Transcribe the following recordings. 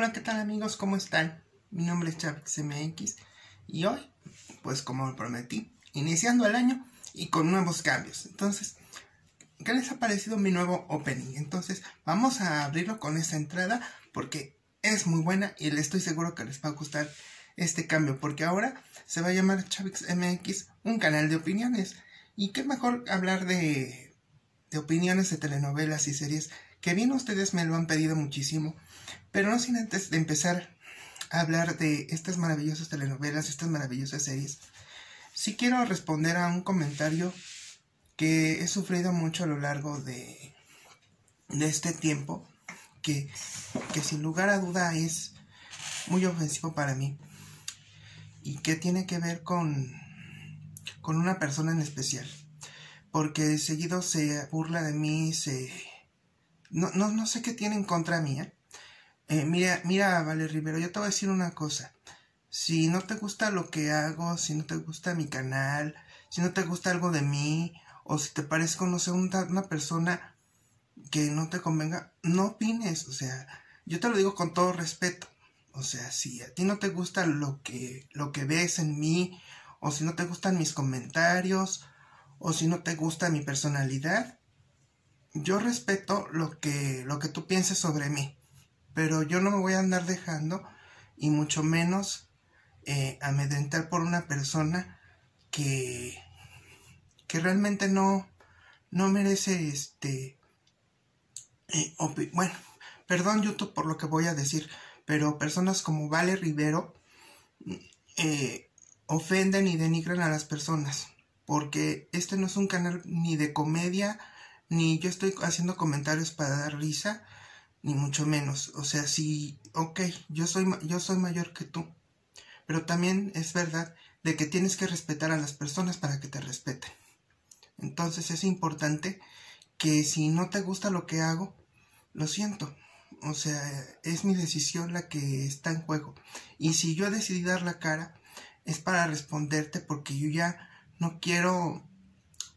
Hola, ¿qué tal amigos? ¿Cómo están? Mi nombre es Chávez MX y hoy, pues como prometí, iniciando el año y con nuevos cambios. Entonces, ¿qué les ha parecido mi nuevo opening? Entonces, vamos a abrirlo con esta entrada porque es muy buena y le estoy seguro que les va a gustar este cambio porque ahora se va a llamar Chavix MX un canal de opiniones. Y qué mejor hablar de, de opiniones de telenovelas y series que bien ustedes me lo han pedido muchísimo. Pero no sin antes de empezar a hablar de estas maravillosas telenovelas, estas maravillosas series, sí quiero responder a un comentario que he sufrido mucho a lo largo de, de este tiempo, que, que sin lugar a duda es muy ofensivo para mí y que tiene que ver con, con una persona en especial. Porque seguido se burla de mí, se... No, no, no sé qué tiene en contra mía. Eh, mira, mira, Vale Rivero, yo te voy a decir una cosa. Si no te gusta lo que hago, si no te gusta mi canal, si no te gusta algo de mí, o si te parezco, no sé, una, una persona que no te convenga, no opines. O sea, yo te lo digo con todo respeto. O sea, si a ti no te gusta lo que, lo que ves en mí, o si no te gustan mis comentarios, o si no te gusta mi personalidad, yo respeto lo que, lo que tú pienses sobre mí. Pero yo no me voy a andar dejando, y mucho menos eh, amedrentar por una persona que, que realmente no, no merece este... Eh, bueno, perdón YouTube por lo que voy a decir, pero personas como Vale Rivero eh, ofenden y denigran a las personas, porque este no es un canal ni de comedia, ni yo estoy haciendo comentarios para dar risa, ni mucho menos. O sea, si, ok, yo soy, yo soy mayor que tú, pero también es verdad de que tienes que respetar a las personas para que te respeten. Entonces es importante que si no te gusta lo que hago, lo siento, o sea, es mi decisión la que está en juego. Y si yo decidí dar la cara, es para responderte porque yo ya no quiero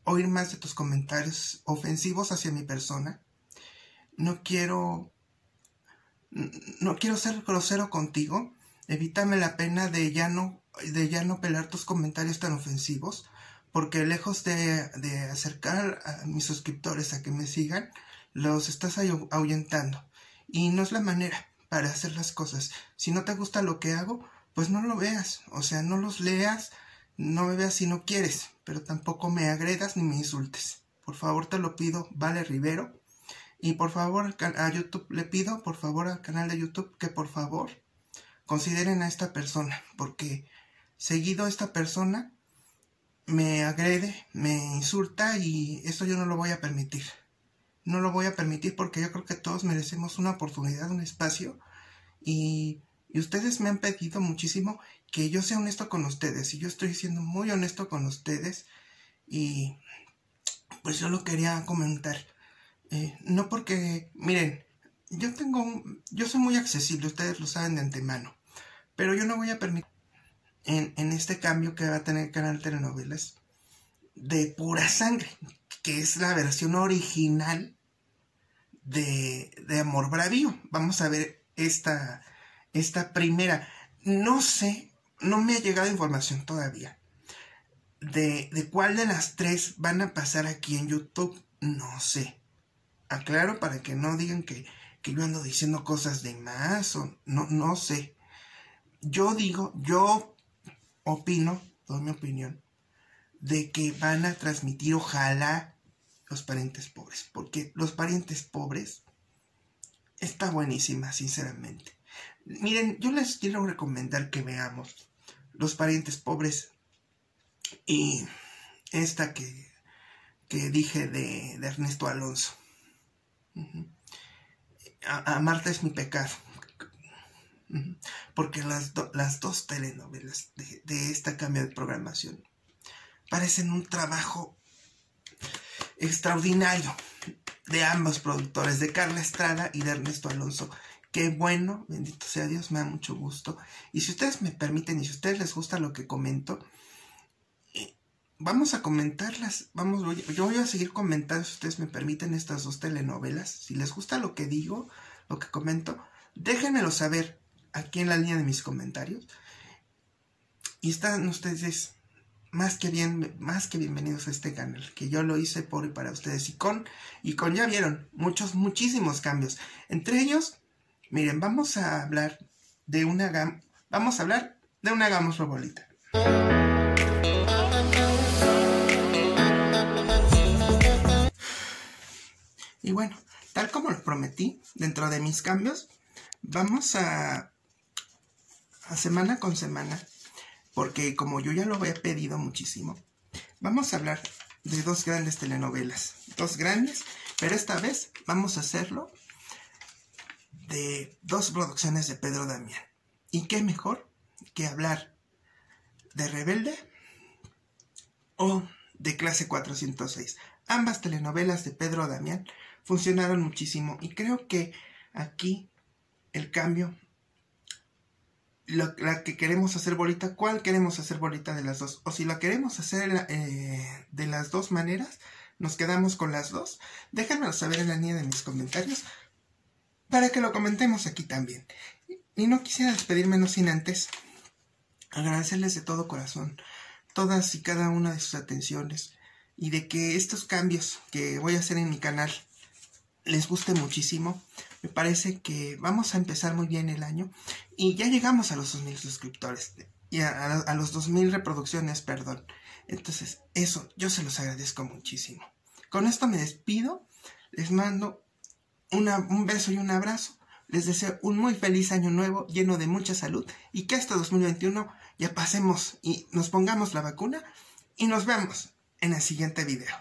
oír más de tus comentarios ofensivos hacia mi persona. No quiero no quiero ser grosero contigo. Evítame la pena de ya no de ya no pelar tus comentarios tan ofensivos, porque lejos de, de acercar a mis suscriptores a que me sigan, los estás ahuyentando. Y no es la manera para hacer las cosas. Si no te gusta lo que hago, pues no lo veas. O sea, no los leas, no me veas si no quieres, pero tampoco me agredas ni me insultes. Por favor, te lo pido, Vale Rivero. Y por favor, a YouTube le pido, por favor, al canal de YouTube, que por favor consideren a esta persona, porque seguido esta persona me agrede, me insulta y eso yo no lo voy a permitir. No lo voy a permitir porque yo creo que todos merecemos una oportunidad, un espacio. Y, ustedes me han pedido muchísimo que yo sea honesto con ustedes y yo estoy siendo muy honesto con ustedes. Y pues yo lo quería comentar. Eh, no porque, miren, yo tengo, yo soy muy accesible, ustedes lo saben de antemano, pero yo no voy a permitir en, en este cambio que va a tener el canal telenovelas de pura sangre, que es la versión original de, de Amor Bravío. Vamos a ver esta, esta primera. No sé, no me ha llegado información todavía de, de cuál de las tres van a pasar aquí en YouTube. No sé. Aclaro para que no digan que, que yo ando diciendo cosas de más o no, no sé. Yo digo, yo opino, doy mi opinión, de que van a transmitir, ojalá, los parientes pobres. Porque los parientes pobres está buenísima, sinceramente. Miren, yo les quiero recomendar que veamos los parientes pobres y esta que, que dije de, Ernesto Alonso. A, Marta es mi pecado. Porque las, las dos telenovelas de, esta cambio de programación parecen un trabajo extraordinario de ambos productores, de Carla Estrada y de Ernesto Alonso. Qué bueno, bendito sea Dios, me da mucho gusto. Y si ustedes me permiten y si a ustedes les gusta lo que comento, vamos a comentarlas. Vamos, yo voy a seguir comentando, si ustedes me permiten, estas dos telenovelas. Si les gusta lo que digo, lo que comento, Déjenmelo saber aquí en la línea de mis comentarios. Y están ustedes más que bien, más que bienvenidos a este canal, que yo lo hice por y para ustedes. Y con, y con ya vieron, muchos, muchísimos cambios. Entre ellos, miren, vamos a hablar de una gama, vamos a hablar de una gama favorita. Bueno, tal como lo prometí, dentro de mis cambios, vamos a, a semana con semana porque como yo ya lo había pedido muchísimo, vamos a hablar de dos grandes telenovelas, dos grandes, pero esta vez vamos a hacerlo de dos producciones de Pedro Damián. ¿Y qué mejor que hablar de Rebelde o de Clase 406? Ambas telenovelas de Pedro Damián funcionaron muchísimo y creo que aquí el cambio la que queremos hacer bolita, ¿cuál queremos hacer bolita de las dos? O si la queremos hacer eh, de las dos maneras, nos quedamos con las dos. Déjenmelo saber en la línea de mis comentarios para que lo comentemos aquí también. Y no quisiera despedirme no sin antes agradecerles de todo corazón todas y cada una de sus atenciones y de que estos cambios que voy a hacer en mi canal les guste muchísimo. Me parece que vamos a empezar muy bien el año y ya llegamos a los 2.000 suscriptores y a, los 2.000 reproducciones, perdón. Entonces, eso yo se los agradezco muchísimo. Con esto me despido, les mando un beso y un abrazo. Les deseo un muy feliz año nuevo, lleno de mucha salud y que este 2021 ya pasemos y nos pongamos la vacuna y nos vemos en el siguiente video.